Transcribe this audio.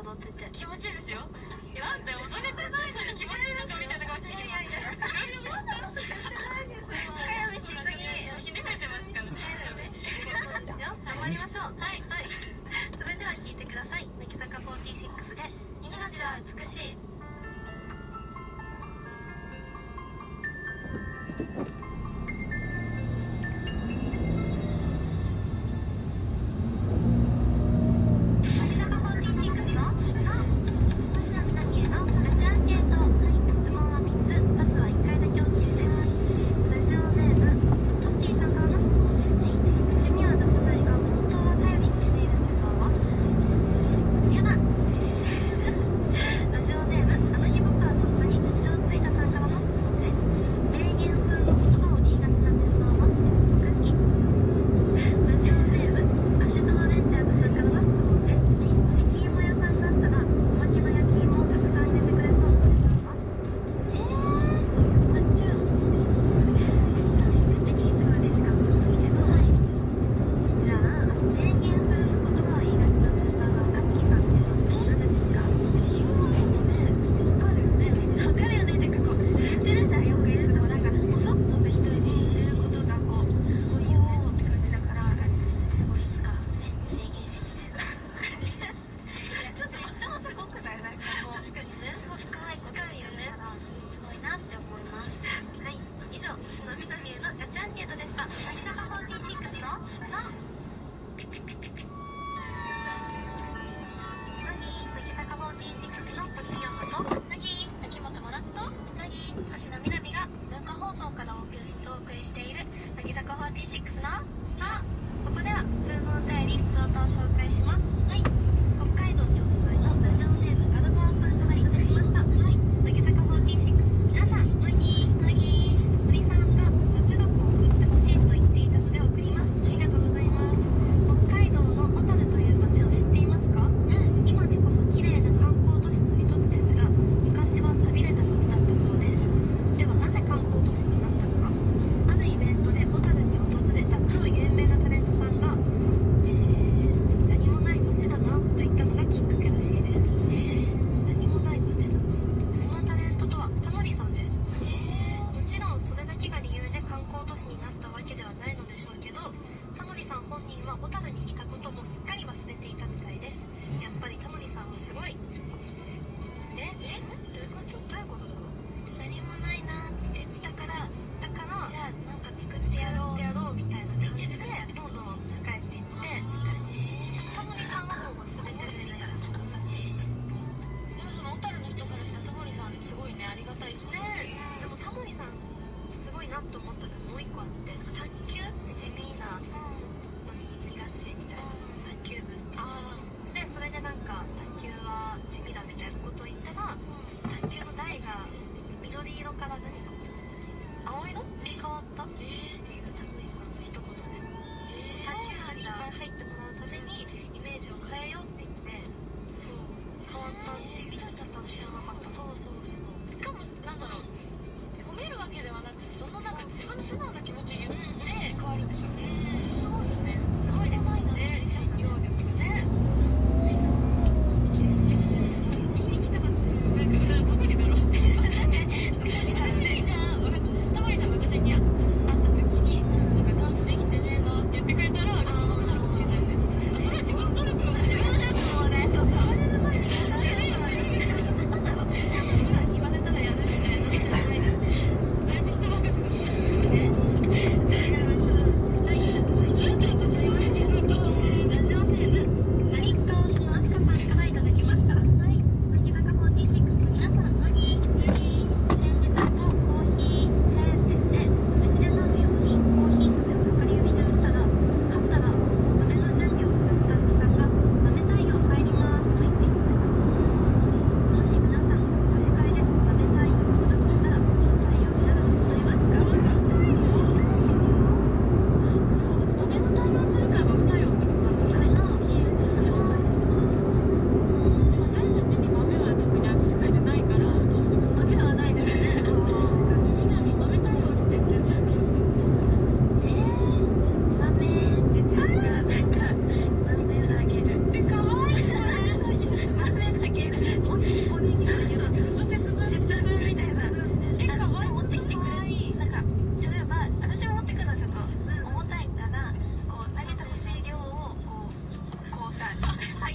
持ちいいですか踊ってて 啊，什么？